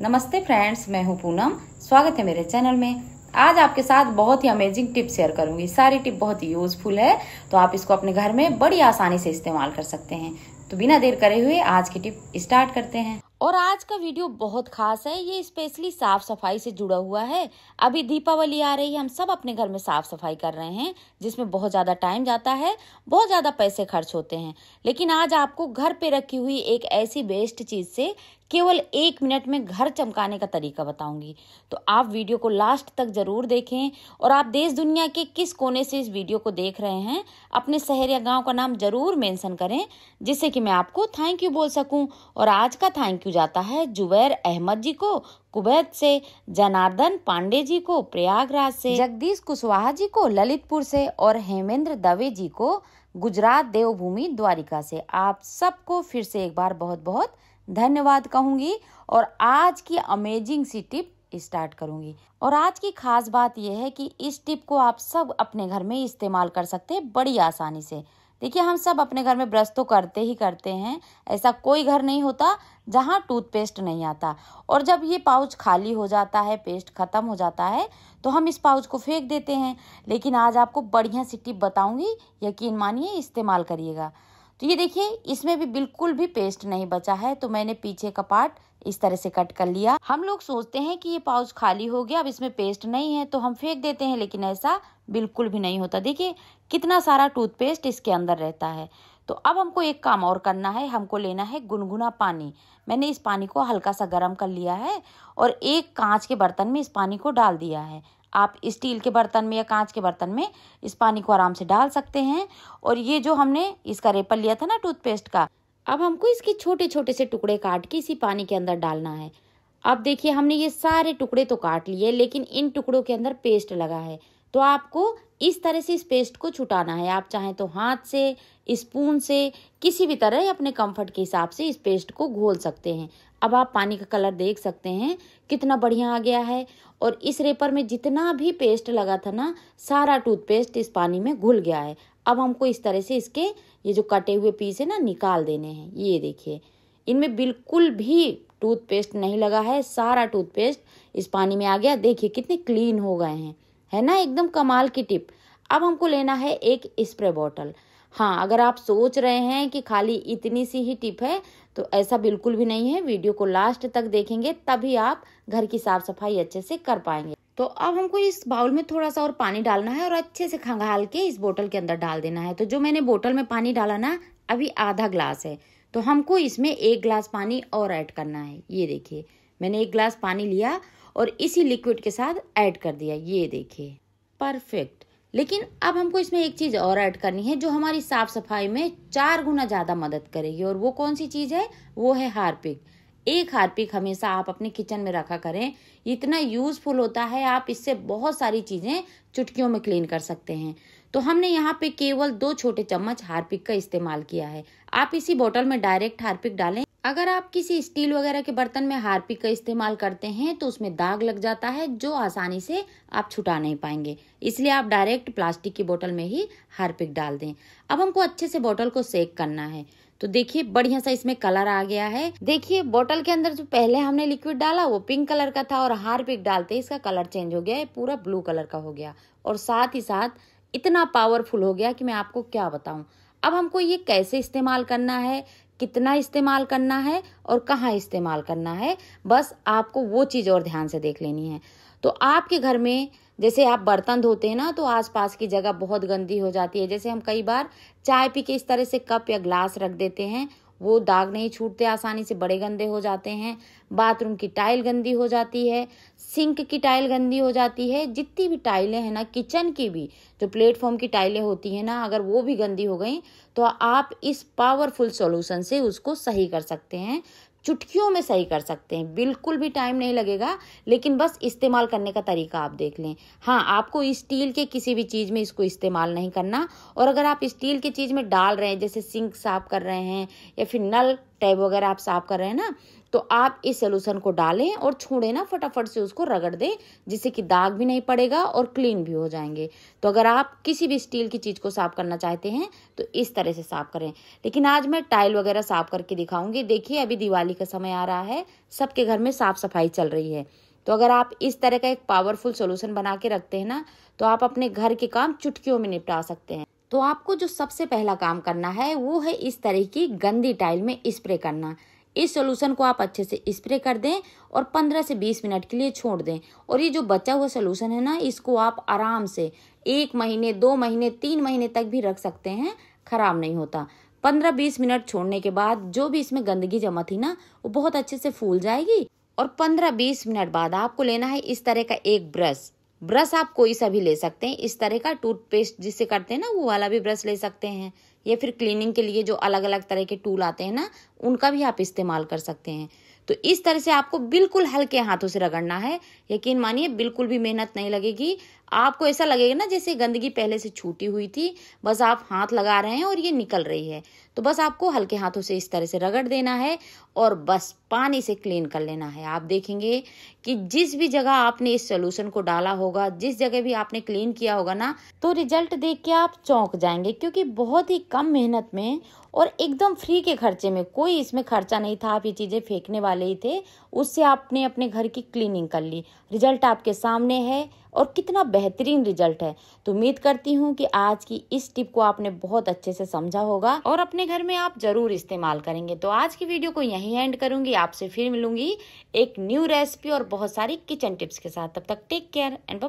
नमस्ते फ्रेंड्स, मैं हूँ पूनम। स्वागत है मेरे चैनल में। आज आपके साथ बहुत ही अमेजिंग टिप शेयर करूँगी। सारी टिप बहुत ही यूजफुल है तो आप इसको अपने घर में बड़ी आसानी से इस्तेमाल कर सकते हैं। तो बिना देर करे हुए आज की टिप स्टार्ट करते हैं। और आज का वीडियो बहुत खास है। ये स्पेशली साफ़ सफ़ाई से जुड़ा हुआ है। अभी दीपावली आ रही है, हम सब अपने घर में साफ़ सफ़ाई कर रहे हैं, जिसमें बहुत ज़्यादा टाइम जाता है, बहुत ज़्यादा पैसे खर्च होते हैं। लेकिन आज आपको घर पे रखी हुई एक ऐसी बेस्ट चीज़ से केवल एक मिनट में घर चमकाने का तरीका बताऊँगी। तो आप वीडियो को लास्ट तक ज़रूर देखें और आप देश दुनिया के किस कोने से इस वीडियो को देख रहे हैं, अपने शहर या गाँव का नाम ज़रूर मेंशन करें, जिससे कि मैं आपको थैंक यू बोल सकूँ। और आज का थैंक यू जाता है जुबैर अहमद जी को, कुवैत से, जनार्दन पांडे जी को, प्रयागराज से, जगदीश कुशवाहा जी को, ललितपुर से और हेमेंद्र दवे जी को, गुजरात देवभूमि द्वारिका से। आप सबको फिर से एक बार बहुत बहुत धन्यवाद कहूँगी और आज की अमेजिंग सी टिप स्टार्ट करूँगी। और आज की खास बात यह है कि इस टिप को आप सब अपने घर में इस्तेमाल कर सकते हैं बड़ी आसानी से। देखिए, हम सब अपने घर में ब्रश तो करते ही करते हैं, ऐसा कोई घर नहीं होता जहाँ टूथपेस्ट नहीं आता। और जब ये पाउच खाली हो जाता है पेस्ट खत्म हो जाता है तो हम इस पाउच को फेंक देते हैं। लेकिन आज आपको बढ़िया सी टिप बताऊँगी, यकीन मानिए, इस्तेमाल करिएगा। तो ये देखिए, इसमें भी बिल्कुल भी पेस्ट नहीं बचा है तो मैंने पीछे का पार्ट इस तरह से कट कर लिया। हम लोग सोचते हैं कि ये पाउच खाली हो गया, अब इसमें पेस्ट नहीं है तो हम फेंक देते हैं, लेकिन ऐसा बिल्कुल भी नहीं होता। देखिए, कितना सारा टूथपेस्ट इसके अंदर रहता है। तो अब हमको एक काम और करना है, हमको लेना है गुनगुना पानी। मैंने इस पानी को हल्का सा गर्म कर लिया है और एक कांच के बर्तन में इस पानी को डाल दिया है। आप स्टील के बर्तन में या कांच के बर्तन में इस पानी को आराम से डाल सकते हैं। और ये जो हमने इसका रेपर लिया था ना टूथपेस्ट का, अब हमको इसके छोटे छोटे से टुकड़े काट के इसी पानी के अंदर डालना है। अब देखिए, हमने ये सारे टुकड़े तो काट लिए, लेकिन इन टुकड़ों के अंदर पेस्ट लगा है। तो आपको इस तरह से इस पेस्ट को छुटाना है। आप चाहें तो हाथ से स्पून से, किसी भी तरह अपने कंफर्ट के हिसाब से इस पेस्ट को घोल सकते हैं। अब आप पानी का कलर देख सकते हैं, कितना बढ़िया आ गया है। और इस रेपर में जितना भी पेस्ट लगा था ना, सारा टूथपेस्ट इस पानी में घुल गया है। अब हमको इस तरह से इसके ये जो कटे हुए पीस है ना, निकाल देने हैं। ये देखिए, इनमें बिल्कुल भी टूथपेस्ट नहीं लगा है। सारा टूथपेस्ट इस पानी में आ गया। देखिए कितने क्लीन हो गए हैं। है ना? एकदम कमाल की टिप। अब हमको लेना है एक स्प्रे बॉटल हाँ अगर आप सोच रहे हैं कि खाली इतनी सी ही टिप है तो ऐसा बिल्कुल भी नहीं है। वीडियो को लास्ट तक देखेंगे, तभी आप घर की साफ़ सफ़ाई अच्छे से कर पाएँगे। तो अब हमको इस बाउल में थोड़ा सा और पानी डालना है और अच्छे से खंगाल के इस बोतल के अंदर डाल देना है। तो जो मैंने बोतल में पानी डाला ना, अभी आधा ग्लास है। तो हमको इसमें एक ग्लास पानी और ऐड करना है। ये देखिए, मैंने एक ग्लास पानी लिया और इसी लिक्विड के साथ ऐड कर दिया। ये देखिए परफेक्ट लेकिन अब हमको इसमें एक चीज़ और ऐड करनी है जो हमारी साफ़ सफ़ाई में चार गुना ज़्यादा मदद करेगी। और वो कौन सी चीज़ है? वो है हार्पिक। एक हार्पिक हमेशा आप अपने किचन में रखा करें। इतना यूजफुल होता है, आप इससे बहुत सारी चीज़ें चुटकियों में क्लीन कर सकते हैं। तो हमने यहाँ पे केवल दो छोटे चम्मच हार्पिक का इस्तेमाल किया है। आप इसी बोतल में डायरेक्ट हार्पिक डालें। अगर आप किसी स्टील वगैरह के बर्तन में हार्पिक का इस्तेमाल करते हैं तो उसमें दाग लग जाता है, जो आसानी से आप छुटा नहीं पाएँगे। इसलिए आप डायरेक्ट प्लास्टिक की बोतल में ही हार्पिक डाल दें। अब हमको अच्छे से बोतल को सेक करना है। तो देखिए, बढ़िया सा इसमें कलर आ गया है। देखिए, बोतल के अंदर जो पहले हमने लिक्विड डाला, वो पिंक कलर का था और हार्पिक डालते इसका कलर चेंज हो गया है पूरा ब्लू कलर का हो गया। और साथ ही साथ इतना पावरफुल हो गया कि मैं आपको क्या बताऊँ। अब हमको ये कैसे इस्तेमाल करना है? कितना इस्तेमाल करना है और कहाँ इस्तेमाल करना है, बस आपको वो चीज़ और ध्यान से देख लेनी है। तो आपके घर में, जैसे आप बर्तन धोते हैं ना तो आसपास की जगह बहुत गंदी हो जाती है। जैसे हम कई बार चाय पी के इस तरह से कप या ग्लास रख देते हैं वो दाग नहीं छूटते, आसानी से बड़े गंदे हो जाते हैं, बाथरूम की टाइल गंदी हो जाती है, सिंक की टाइल गंदी हो जाती है, जितनी भी टाइलें हैं ना, किचन की भी, जो प्लेटफॉर्म की टाइलें होती हैं ना, अगर वो भी गंदी हो गई तो आप इस पावरफुल सॉल्यूशन से उसको सही कर सकते हैं। चुटकियों में सही कर सकते हैं। बिल्कुल भी टाइम नहीं लगेगा, लेकिन बस इस्तेमाल करने का तरीका आप देख लें। हाँ आपको स्टील के किसी भी चीज़ में इसको इस्तेमाल नहीं करना। और अगर आप स्टील के चीज़ में डाल रहे हैं, जैसे सिंक साफ़ कर रहे हैं या फिर नल टैब वगैरह आप साफ़ कर रहे हैं ना तो आप इस सोल्यूशन को डालें और छोड़ें ना, फटाफट से उसको रगड़ दें, जिससे कि दाग भी नहीं पड़ेगा और क्लीन भी हो जाएँगे। तो अगर आप किसी भी स्टील की चीज़ को साफ़ करना चाहते हैं तो इस तरह से साफ़ करें। लेकिन आज मैं टाइल वगैरह साफ़ करके दिखाऊँगी। देखिए, अभी दिवाली का समय आ रहा है, सबके घर में साफ़ सफ़ाई चल रही है। तो अगर आप इस तरह का एक पावरफुल सोल्यूशन बना के रखते हैं ना तो आप अपने घर के काम चुटकियों में निपटा सकते हैं। तो आपको जो सबसे पहला काम करना है, वो है इस तरह की गंदी टाइल में स्प्रे करना। इस सोल्यूशन को आप अच्छे से स्प्रे कर दें और 15 से 20 मिनट के लिए छोड़ दें। और ये जो बचा हुआ सोल्यूशन है ना, इसको आप आराम से एक महीने, दो महीने, तीन महीने तक भी रख सकते हैं, खराब नहीं होता। पंद्रह बीस मिनट छोड़ने के बाद जो भी इसमें गंदगी जमा थी ना, वो बहुत अच्छे से फूल जाएगी। और पंद्रह बीस मिनट बाद आपको लेना है इस तरह का एक ब्रश ब्रश आप कोई सा भी ले सकते हैं। इस तरह का टूथपेस्ट जिससे करते हैं ना, वो वाला भी ब्रश ले सकते हैं। या फिर क्लीनिंग के लिए जो अलग अलग तरह के टूल आते हैं ना, उनका भी आप इस्तेमाल कर सकते हैं। तो इस तरह से आपको बिल्कुल हल्के हाथों से रगड़ना है। यकीन मानिए, बिल्कुल भी मेहनत नहीं लगेगी। आपको ऐसा लगेगा ना, जैसे गंदगी पहले से छूटी हुई थी। बस आप हाथ लगा रहे हैं और ये निकल रही है। तो बस आपको हल्के हाथों से इस तरह से रगड़ देना है और बस पानी से क्लीन कर लेना है। आप देखेंगे कि जिस भी जगह आपने इस सोल्यूशन को डाला होगा, जिस जगह भी आपने क्लीन किया होगा ना तो रिज़ल्ट देख के आप चौंक जाएँगे क्योंकि बहुत ही कम मेहनत में और एकदम फ्री के खर्चे में, कोई इसमें खर्चा नहीं था, आप ये चीज़ें फेंकने वाले ही थे, उससे आपने अपने घर की क्लीनिंग कर ली। रिज़ल्ट आपके सामने है और कितना बेहतरीन रिज़ल्ट है। तो उम्मीद करती हूँ कि आज की इस टिप को आपने बहुत अच्छे से समझा होगा और अपने घर में आप ज़रूर इस्तेमाल करेंगे। तो आज की वीडियो को यहीं एंड करूँगी। आपसे फिर मिलूँगी एक न्यू रेसिपी और बहुत सारी किचन टिप्स के साथ। तब तक टेक केयर एंड बाय